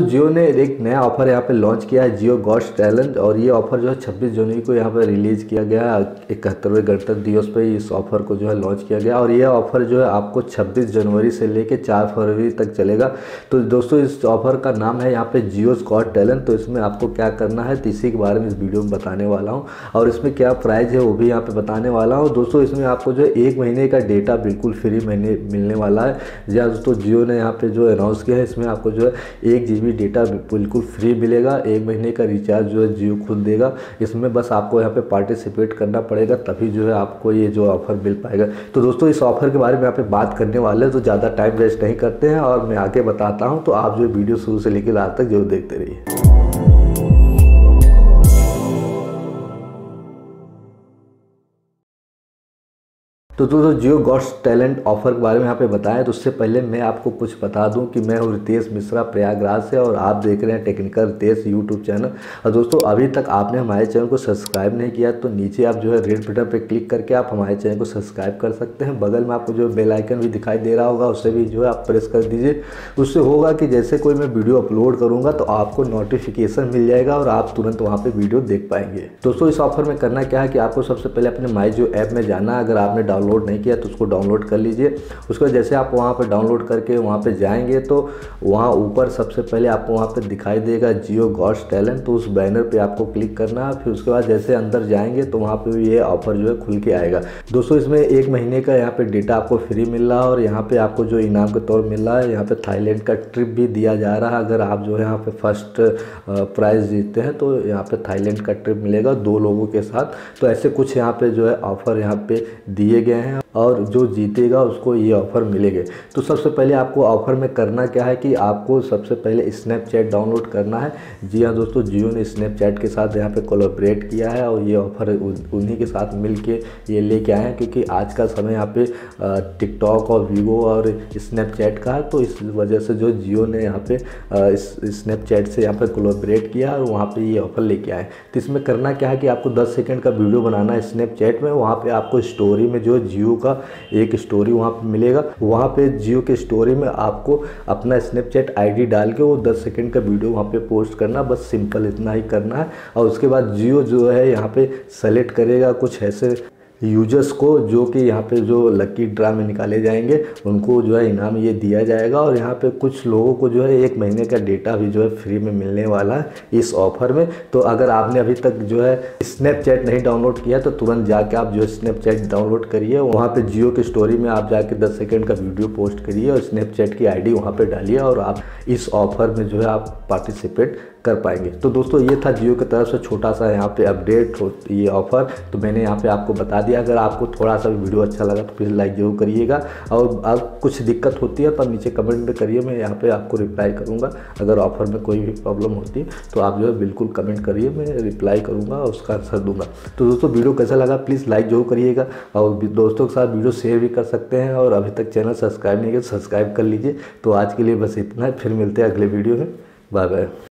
जियो ने एक नया ऑफ़र यहाँ पे लॉन्च किया है, जियो गॉड्स टैलेंट और ये ऑफ़र जो है 26 जनवरी को यहाँ पे रिलीज़ किया गया इकहत्तरवें गणतंत्र दिवस पे इस ऑफ़र को जो है लॉन्च किया गया, और ये ऑफ़र जो है आपको 26 जनवरी से लेके 4 फरवरी तक चलेगा। तो दोस्तों, इस ऑफ़र का नाम है यहाँ पे जियो गॉड टैलेंट तो इसमें आपको क्या करना है तो इसी के बारे में इस वीडियो में बताने वाला हूँ, और इसमें क्या प्राइस है वो भी यहाँ पे बताने वाला हूँ। दोस्तों, इसमें आपको जो है एक महीने का डेटा बिल्कुल फ्री महीने मिलने वाला है। जहाँ दोस्तों, जियो ने यहाँ पे जो अनाउंस किया है, इसमें आपको जो है एक जी डेटा बिल्कुल फ्री मिलेगा। एक महीने का रिचार्ज जो है जियो खुद देगा। इसमें बस आपको यहाँ पे पार्टिसिपेट करना पड़ेगा, तभी जो है आपको ये जो ऑफ़र मिल पाएगा। तो दोस्तों, इस ऑफ़र के बारे में यहाँ पे बात करने वाले हैं तो ज़्यादा टाइम वेस्ट नहीं करते हैं और मैं आगे बताता हूँ। तो आप जो वीडियो शुरू से लेकर लास्ट तक ज़रूर देखते रहिए। तो दोस्तों जियो गॉड्स टैलेंट ऑफ़र के बारे में यहाँ पे बताएँ तो उससे पहले मैं आपको कुछ बता दूँ कि मैं हूँ रितेश मिश्रा प्रयागराज से और आप देख रहे हैं टेक्निकल रितेश यूट्यूब चैनल। और दोस्तों, अभी तक आपने हमारे चैनल को सब्सक्राइब नहीं किया तो नीचे आप जो है रेड बटन पर क्लिक करके आप हमारे चैनल को सब्सक्राइब कर सकते हैं। बगल में आपको जो बेलाइकन भी दिखाई दे रहा होगा उससे भी जो है आप प्रेस कर दीजिए। उससे होगा कि जैसे कोई मैं वीडियो अपलोड करूँगा तो आपको नोटिफिकेशन मिल जाएगा और आप तुरंत वहाँ पर वीडियो देख पाएँगे। दोस्तों, इस ऑफ़र में करना क्या है कि आपको सबसे पहले अपने माई जो ऐप में जाना अगर आपने डाउनलोड डाउनलोड नहीं किया तो उसको डाउनलोड कर लीजिए। उसके जैसे आप वहाँ पर डाउनलोड करके वहाँ पर जाएँगे तो वहाँ ऊपर सबसे पहले आपको वहाँ पर दिखाई देगा जियो गॉड्स टैलेंट। तो उस बैनर पर आपको क्लिक करना है फिर उसके बाद जैसे अंदर जाएँगे तो वहाँ पर ये ऑफ़र जो है खुल के आएगा। दोस्तों, इसमें एक महीने का यहाँ पर डेटा आपको फ्री मिल रहा है और यहाँ पर आपको जो इनाम के तौर मिल रहा है, यहाँ पर थाईलैंड का ट्रिप भी दिया जा रहा है। अगर आप जो है यहाँ पे फ़र्स्ट प्राइज़ जीतते हैं तो यहाँ पे थाईलैंड का ट्रिप मिलेगा दो लोगों के साथ। तो ऐसे कुछ यहाँ पे जो है ऑफ़र यहाँ पे दिए गए हैं और जो जीतेगा उसको ये ऑफ़र मिलेंगे। तो सबसे पहले आपको ऑफ़र में करना क्या है कि आपको सबसे पहले स्नैपचैट डाउनलोड करना है। जी हाँ दोस्तों, जियो ने स्नैपचैट के साथ यहाँ पे कोलोब्रेट किया है और ये ऑफ़र उन्हीं के साथ मिल के ये लेके आए हैं क्योंकि आज का समय यहाँ पे टिकटॉक और वीवो और स्नैपचैट का है। तो इस वजह से जो जियो ने यहाँ पे स्नैपचैट से यहाँ पे कोलोब्रेट किया और वहाँ पर ये ऑफ़र लेके आए तो इसमें करना क्या है कि आपको दस सेकेंड का वीडियो बनाना है स्नैपचैट में। वहाँ पर आपको स्टोरी में जो जियो का एक स्टोरी वहाँ पर मिलेगा। वहाँ पे जियो के स्टोरी में आपको अपना स्नैपचैट आईडी डाल के वो दस सेकेंड का वीडियो वहाँ पे पोस्ट करना। बस सिंपल इतना ही करना है। और उसके बाद जियो जो है यहाँ पे सेलेक्ट करेगा। कुछ ऐसे यूज़र्स को, जो कि यहाँ पे जो लकी ड्रा में निकाले जाएँगे, उनको जो है इनाम ये दिया जाएगा। और यहाँ पे कुछ लोगों को जो है एक महीने का डेटा भी जो है फ्री में मिलने वाला है इस ऑफ़र में। तो अगर आपने अभी तक जो है स्नैपचैट नहीं डाउनलोड किया तो तुरंत जाके आप जो है स्नैपचैट डाउनलोड करिए। वहाँ पर जियो की स्टोरी में आप जाके दस सेकेंड का वीडियो पोस्ट करिए और स्नैपचैट की आई डी वहाँ पर डालिए और आप इस ऑफ़र में जो है आप पार्टिसिपेट कर पाएँगे। तो दोस्तों, ये था जियो की तरफ़ से छोटा सा यहाँ पे अपडेट ये ऑफ़र तो मैंने यहाँ पे आपको बता दिया। अगर आपको थोड़ा सा भी वीडियो अच्छा लगा तो प्लीज़ लाइक ज़रूर करिएगा। और अब कुछ दिक्कत होती है तो नीचे कमेंट में करिए, मैं यहाँ पे आपको रिप्लाई करूँगा। अगर ऑफ़र में कोई भी प्रॉब्लम होती है तो आप जो है बिल्कुल कमेंट करिए, मैं रिप्लाई करूँगा और उसका आंसर दूँगा। तो दोस्तों, वीडियो कैसा लगा प्लीज़ लाइक ज़रूर करिएगा। और दोस्तों के साथ वीडियो शेयर भी कर सकते हैं और अभी तक चैनल सब्सक्राइब नहीं किया तो सब्सक्राइब कर लीजिए। तो आज के लिए बस इतना फिर मिलते हैं अगले वीडियो में। Bye bye